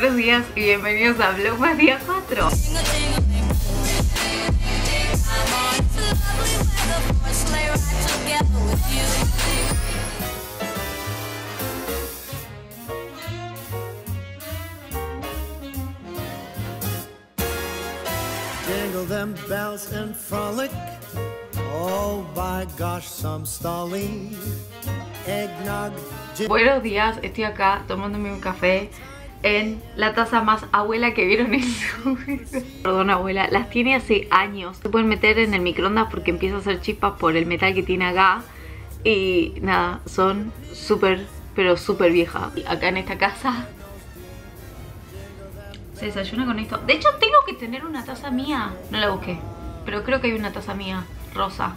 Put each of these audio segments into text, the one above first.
buenos días y bienvenidos a Vlogmas Día 4 Jingle them bells and frolic. Oh, by gosh, some. Eggnog, Buenos días, estoy acá tomándome un café en la taza más abuela que vieron en su vida. Perdón abuela, las tiene hace años Se pueden meter en el microondas porque empieza a hacer chispas por el metal que tiene acá Y nada, son súper, pero súper viejas Acá en esta casa Se desayuna con esto De hecho tengo que tener una taza mía No la busqué, pero creo que hay una taza mía Rosa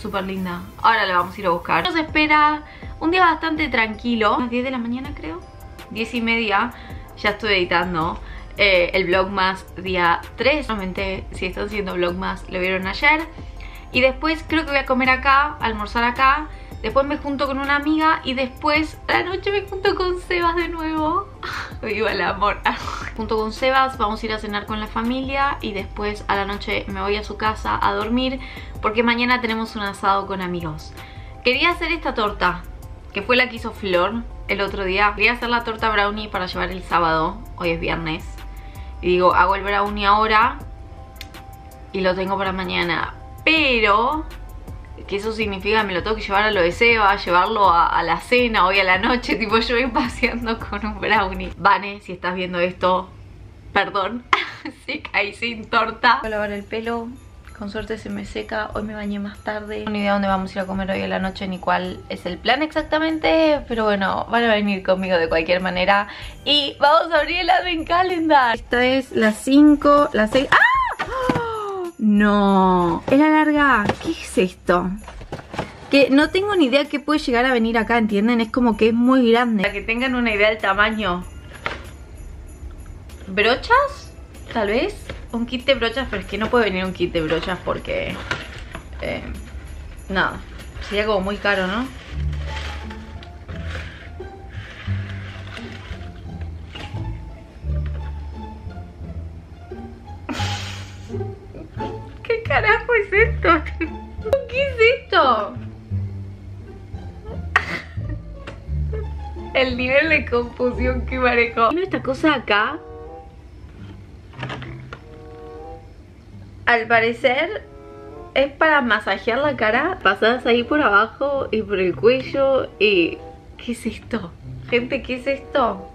Súper linda. Ahora la vamos a ir a buscar. Nos espera un día bastante tranquilo. A las 10 de la mañana creo. 10 y media. Ya estoy editando eh, el vlog más día 3. Normalmente si están haciendo vlog más lo vieron ayer. Y después creo que voy a comer acá, almorzar acá. Después me junto con una amiga y después la noche me junto con Sebas de nuevo. Viva el amor. junto con Sebas vamos a ir a cenar con la familia y después a la noche me voy a su casa a dormir porque mañana tenemos un asado con amigos. Quería hacer esta torta, que fue la que hizo Flor el otro día. Quería hacer la torta brownie para llevar el sábado, hoy es viernes. Y digo, hago el brownie ahora y lo tengo para mañana. Pero que eso significa me lo tengo que llevar a lo de Seba, llevarlo a, a la cena, hoy a la noche, tipo yo voy paseando con un brownie. Vane, si estás viendo esto, perdón, sí caí sin torta. Voy a lavar el pelo, con suerte se me seca, hoy me bañé más tarde. No idea dónde vamos a ir a comer hoy a la noche ni cuál es el plan exactamente, pero bueno, van a venir conmigo de cualquier manera. Y vamos a abrir el Advent Calendar. Esta es las 5, las 6... ¡Ah! No, es la larga. ¿Qué es esto? Que no tengo ni idea qué puede llegar a venir acá, ¿entienden? Es como que es muy grande. Para que tengan una idea del tamaño. ¿Brochas? Tal vez. Un kit de brochas, pero es que no puede venir un kit de brochas porque... Eh, nada, sería como muy caro, ¿no? ¿Qué carajo es esto? ¿Qué es esto? El nivel de confusión que manejo. Tiene esta cosa acá. Al parecer es para masajear la cara. Pasadas ahí por abajo y por el cuello y... ¿Qué es esto? Gente, ¿qué es esto?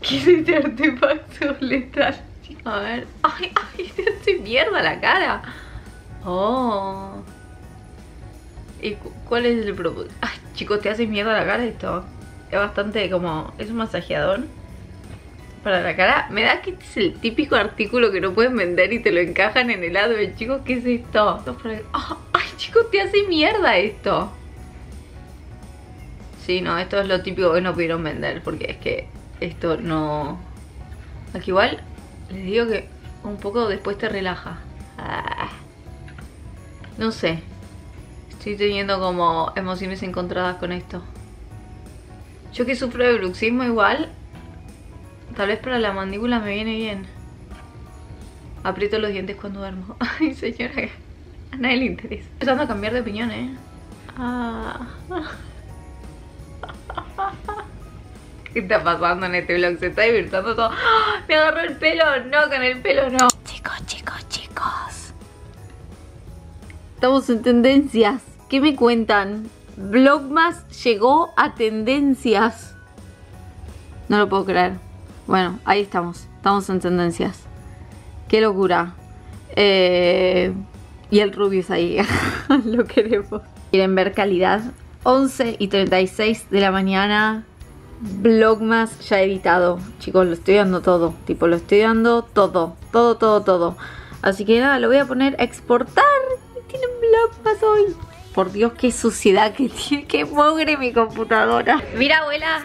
¿Qué es este artefacto letal? A ver. ¡Ay, ay! Te hace mierda la cara. Oh. ¿Y cuál es el propósito? Ay, chicos, te hace mierda la cara esto. Es bastante como. Es un masajeador. Para la cara. Me da que este es el típico artículo que no pueden vender y te lo encajan en el lado. Chicos, ¿qué es esto? Ah, Ay, chicos, te hace mierda esto. Sí, no, esto es lo típico que no pudieron vender porque es que esto no... Aquí igual les digo que un poco después te relaja. Ah. No sé. Estoy teniendo como emociones encontradas con esto. Yo que sufro de bruxismo igual, tal vez para la mandíbula me viene bien. Aprieto los dientes cuando duermo. Ay, señora, a nadie le interesa. Estoy empezando a cambiar de opinión, ¿eh? Ah. ¿Qué está pasando en este vlog? Se está divirtiendo todo. ¡Ah! Me agarró el pelo. No, con el pelo no. Chicos, chicos, chicos. Estamos en tendencias. ¿Qué me cuentan? Vlogmas llegó a tendencias. No lo puedo creer. Bueno, ahí estamos. Estamos en tendencias. Qué locura. Eh, y el Rubius ahí. lo queremos. Quieren ver calidad. 11 y 36 de la mañana. Vlogmas ya editado. Chicos, lo estoy dando todo. Tipo, lo estoy dando todo. Todo, todo, todo. Así que nada, lo voy a poner a exportar. Y tiene un Vlogmas hoy. Por Dios, qué suciedad que tiene. Qué mugre mi computadora. Mira, abuela.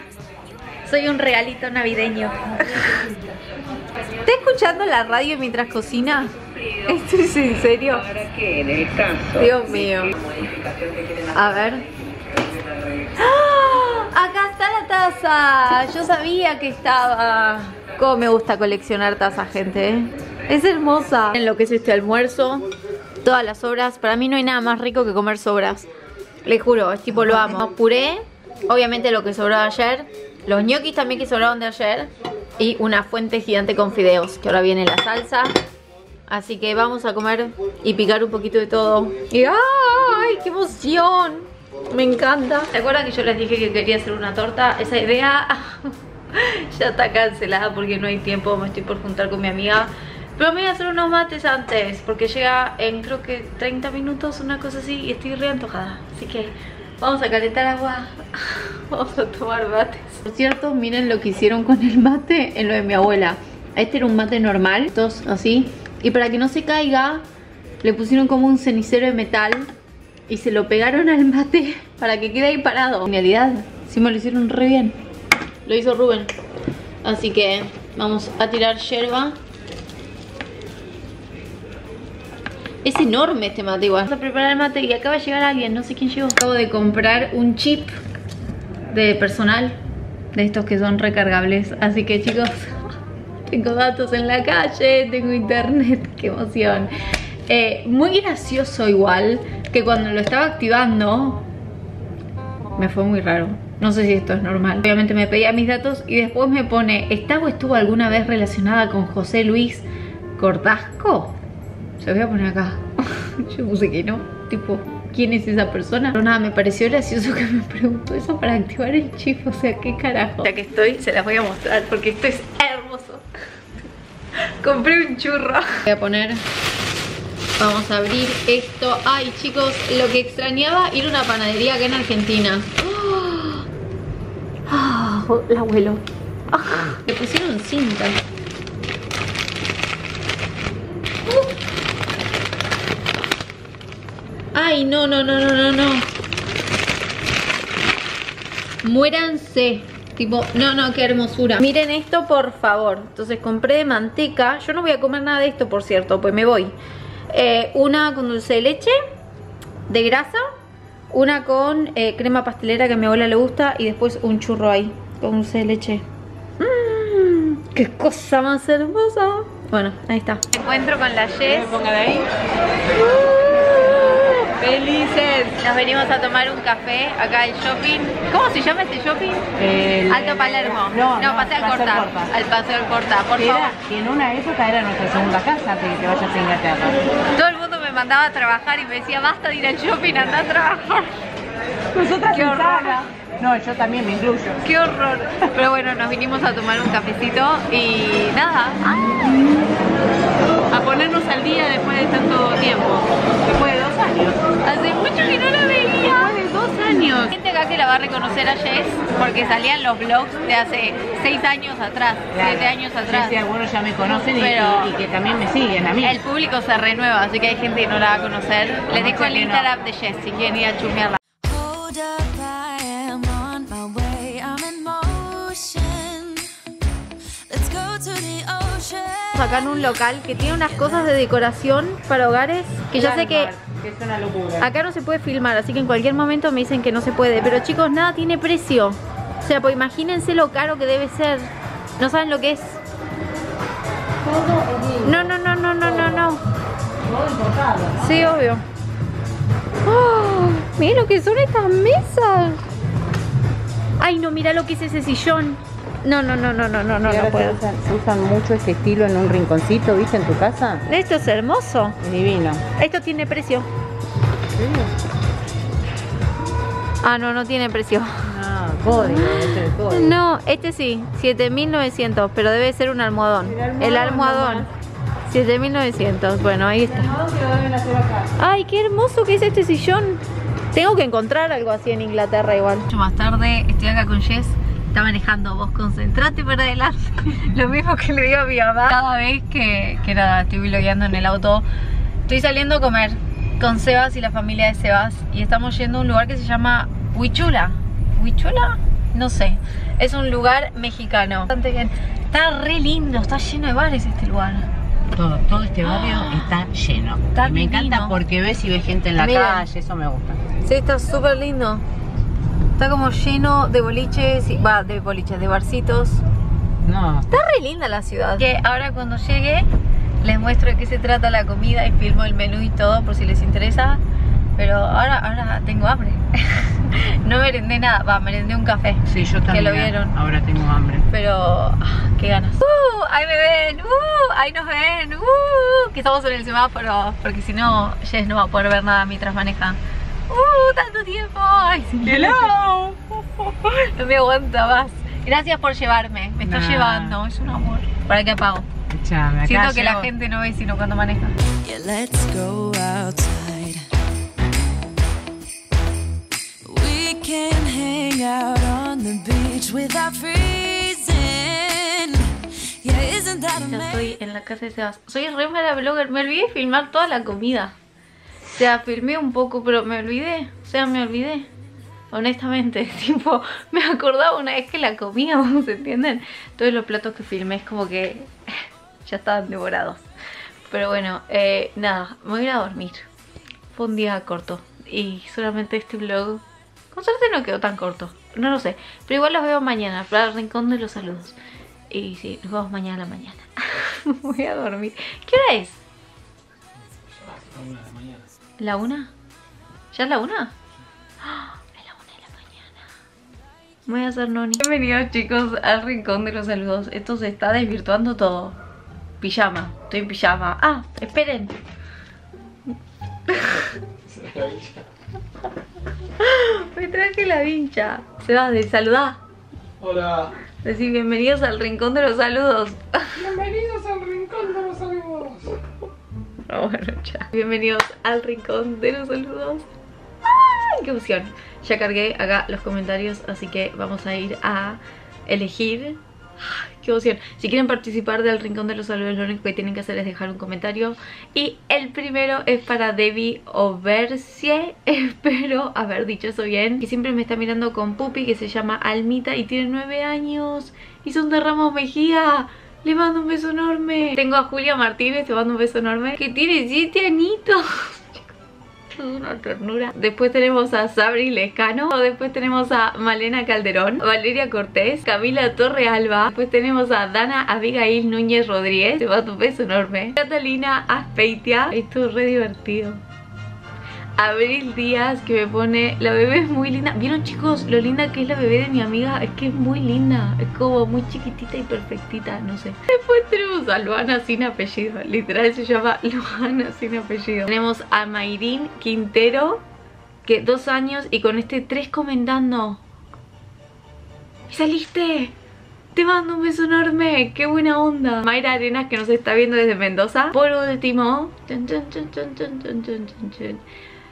Soy un regalito navideño. ¿Está escuchando la radio mientras cocina? ¿Esto es en serio? Dios mío. A ver. ¡Ah! Acá está la taza. Yo sabía que estaba. Cómo me gusta coleccionar tazas, gente. ¿eh? Es hermosa. En lo que es este almuerzo, todas las sobras. Para mí no hay nada más rico que comer sobras. Les juro, es tipo lo amo. Puré, obviamente lo que sobró de ayer. Los ñoquis también que sobraron de ayer. Y una fuente gigante con fideos, que ahora viene la salsa. Así que vamos a comer y picar un poquito de todo. Y ¡ay, qué emoción! Me encanta. ¿Se acuerdan que yo les dije que quería hacer una torta? Esa idea ya está cancelada porque no hay tiempo. Me estoy por juntar con mi amiga. Pero me voy a hacer unos mates antes porque llega en creo que 30 minutos, una cosa así. Y estoy re antojada. Así que vamos a calentar agua. Vamos a tomar mates. Por cierto, miren lo que hicieron con el mate en lo de mi abuela. Este era un mate normal, estos así. Y para que no se caiga, le pusieron como un cenicero de metal y se lo pegaron al mate para que quede ahí parado. En realidad, sí me lo hicieron re bien. Lo hizo Rubén. Así que vamos a tirar yerba. Es enorme este mate igual. Vamos a preparar el mate y acaba de llegar alguien, no sé quién llegó. Acabo de comprar un chip de personal, de estos que son recargables. Así que chicos, tengo datos en la calle, tengo internet, qué emoción. Eh, muy gracioso igual, que cuando lo estaba activando, me fue muy raro. No sé si esto es normal. Obviamente me pedía mis datos y después me pone, ¿está o estuvo alguna vez relacionada con José Luis Cordasco? Se voy a poner acá. Yo puse que no. Tipo, ¿quién es esa persona? Pero nada, me pareció gracioso que me preguntó eso para activar el chip. O sea, ¿qué carajo? Ya que estoy, se las voy a mostrar porque esto es hermoso. Compré un churro. Voy a poner... Vamos a abrir esto. Ay, chicos, lo que extrañaba ir a una panadería acá en Argentina. Ah, el abuelo. Ah, le pusieron cinta. Ay, no, no, no, no, no, no. Muéranse. Tipo, no, no, qué hermosura. Miren esto, por favor. Entonces compré de manteca. Yo no voy a comer nada de esto, por cierto, pues me voy. Eh, una con dulce de leche, de grasa. Una con eh, crema pastelera que a mi abuela le gusta. Y después un churro ahí, con dulce de leche. Mmm, qué cosa más hermosa. Bueno, ahí está. Me encuentro con la Jess. ahí. Felices. Nos venimos a tomar un café acá al shopping. ¿Cómo se llama este shopping? El- Alto Palermo. No, no, Paseo Paseo Corta. Corta. Al Paseo al Corta, por favor. que en una época era nuestra segunda casa antes de que te vayas a Inglaterra. Todo el mundo me mandaba a trabajar y me decía, basta de ir al shopping, anda a trabajar. Nosotras Qué. No, yo también me incluyo. Qué horror. Pero bueno, nos vinimos a tomar un cafecito y nada. A ponernos al día después de tanto tiempo. Después de dos años. Hace mucho que no la veía. Después de dos años. Gente acá que la va a reconocer a Jess porque salían los vlogs de hace 6 años atrás, 7 años atrás. Sí, sí, algunos ya me conocen y, Pero- y- y que también me siguen a mí. El público se renueva, así que hay gente que no la va a conocer. Les dejo el que no. Instagram de Jess si quieren ir a chusmearla. Hold up, I am on my way. I'm in motion. Let's go to the ocean. Acá en un local que tiene unas cosas de decoración para hogares que ya sé Que es una locura. acá no se puede filmar, así que en cualquier momento me dicen que no se puede. Pero chicos, nada tiene precio. O sea, pues imagínense lo caro que debe ser. No saben lo que es. No, no, no, no, no, no, no. Sí, obvio. ¡Oh! Miren lo que son estas mesas. Ay, no, mira lo que es ese sillón. No, no, no, no, no, no, no, no ahora puedo. se usan, se usan mucho este estilo en un rinconcito, ¿viste? En tu casa. Esto es hermoso. Es divino. Esto tiene precio. Ah, no, no tiene precio. Ah, código, este es código. No, este sí, 7900, pero debe ser un almohadón. El almohadón almohadón. 7900. Bueno, ahí está. No. Ay, qué hermoso que es este sillón. Tengo que encontrar algo así en Inglaterra igual. Mucho más tarde estoy acá con Jess. Está manejando, vos concentrate para adelante. Lo mismo que le digo a mi mamá. Cada vez que, que nada, estoy blogueando en el auto, estoy saliendo a comer con Sebas y la familia de Sebas. Y estamos yendo a un lugar que se llama Huichula. ¿Huichula? No sé. Es un lugar mexicano. Está re lindo, está lleno de bares este lugar. Todo, todo este barrio está lleno. Está y me encanta divino. porque ves y ves gente en la Miren. calle, eso me gusta. Sí, está súper lindo. Está como lleno de boliches, y- va, de boliches, de barcitos. No, Está re linda la ciudad. Que ahora cuando llegue les muestro de qué se trata la comida y filmo el menú y todo por si les interesa. Pero ahora, ahora tengo hambre. no merendé nada, va, merendé un café. sí, yo también. lo vieron. Ahora tengo hambre. Pero, ah, qué ganas. ¡Uh! Ahí me ven, ¡uh! Ahí nos ven, ¡uh! Que estamos en el semáforo, porque si no, Jess no va a poder ver nada mientras maneja. ¡Uh! ¡Tanto tiempo! ¡Ay, sí! Hello. No me aguanta más. Gracias por llevarme, me está Nah. llevando, es un amor. ¿Para qué apago? Siento que la llego- gente no ve sino cuando maneja. Yeah, let's go outside. We can hang out on the beach without freezing. Yeah, isn't that Ya amazing? estoy en la casa de Sebas. Soy re mala blogger, me olvidé de filmar toda la comida. Sea, filmé un poco, pero me olvidé. O sea, me olvidé. Honestamente, tipo, me acordaba una vez que la comíamos, ¿entienden? Todos los platos que filmé es como que ya estaban devorados. Pero bueno, eh, nada, me voy a ir a dormir. Fue un día corto. Y solamente este vlog, con suerte no quedó tan corto. No lo sé. Pero igual los veo mañana, para el rincón de los saludos. Y sí, nos vemos mañana a la mañana. voy a dormir. ¿Qué hora es? ¿La una? ¿Ya es la una? ¡Ah! Es la una de la mañana. Voy a hacer noni. Bienvenidos chicos al rincón de los saludos. Esto se está desvirtuando todo. Pijama, estoy en pijama. Ah, esperen. Me traje la vincha. Se va de saludar. Hola. Decir bienvenidos al rincón de los saludos. Bienvenidos al rincón de los saludos. Bueno, ya. Bienvenidos al rincón de los saludos. ¡Ay, qué emoción! Ya cargué acá los comentarios, así que vamos a ir a elegir. ¡Ay, ¡Qué emoción! Si quieren participar del rincón de los saludos, lo único que tienen que hacer es dejar un comentario. Y el primero es para Debbie Oversie. Espero haber dicho eso bien. Que siempre me está mirando con Pupi, que se llama Almita y tiene 9 años. Y son de Ramos Mejía. Le mando un beso enorme. Tengo a Julia Martínez, te mando un beso enorme. Que tiene 7 añitos. Es una ternura. Después tenemos a Sabri Lescano. Después tenemos a Malena Calderón. Valeria Cortés. Camila Torrealba. Después tenemos a Dana Abigail Núñez Rodríguez. Te mando un beso enorme. Catalina Aspeitia. Esto es re divertido. Abril Díaz que me pone La bebé es muy linda. ¿Vieron chicos lo linda que es la bebé de mi amiga? Es que es muy linda Es como muy chiquitita y perfectita No sé. Después tenemos a Luana sin apellido Literal se llama Luana sin apellido. Tenemos a Mayrin Quintero Que dos años y con este tres comentando ¡Y saliste! Te mando un beso enorme, qué buena onda. Mayra Arenas que nos está viendo desde Mendoza. Por último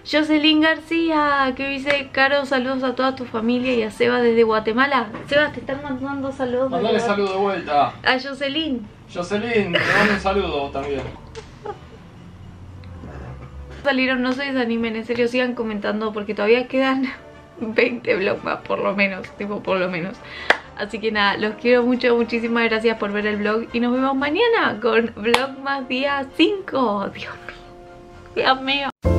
Jocelyn García, que dice, Caro, saludos a toda tu familia y a Seba desde Guatemala. Seba, te están mandando saludos. Mandale saludo de vuelta. A Jocelyn. Jocelyn, te mando un saludo también. Salieron, no se desanimen, en serio, sigan comentando porque todavía quedan 20 vlogs más, por lo menos, tipo, por lo menos. Así que nada, los quiero mucho, muchísimas gracias por ver el vlog y nos vemos mañana con vlog más día 5. Dios mío, Dios mío.